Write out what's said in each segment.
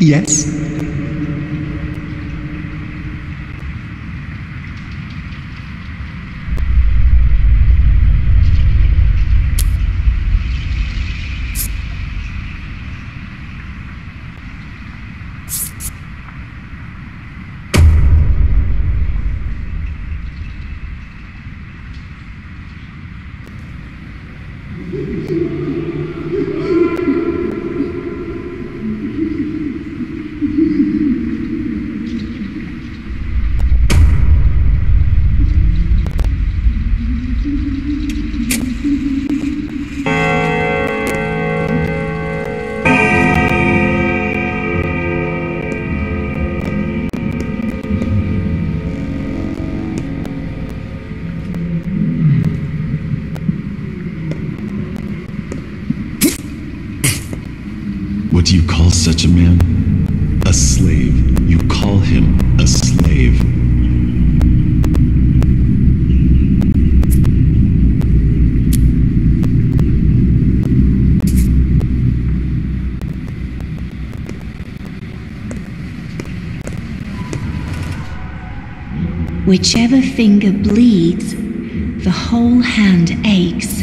Yes? What do you call such a man? A slave. You call him a slave. Whichever finger bleeds, the whole hand aches.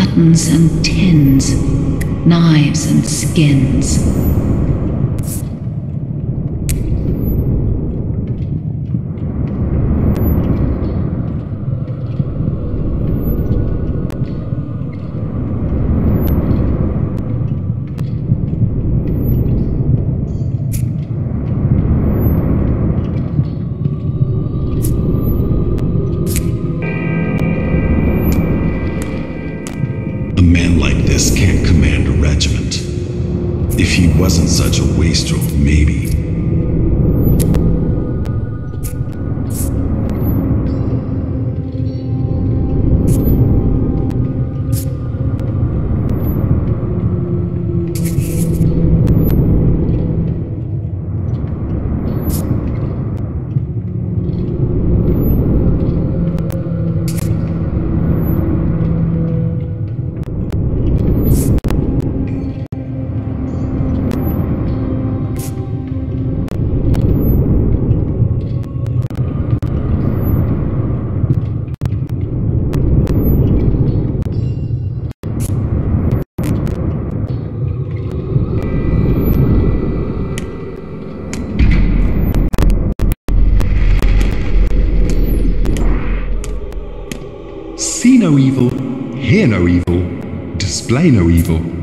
Buttons and tins, knives and skins. If he wasn't such a wastrel, maybe. Display no evil.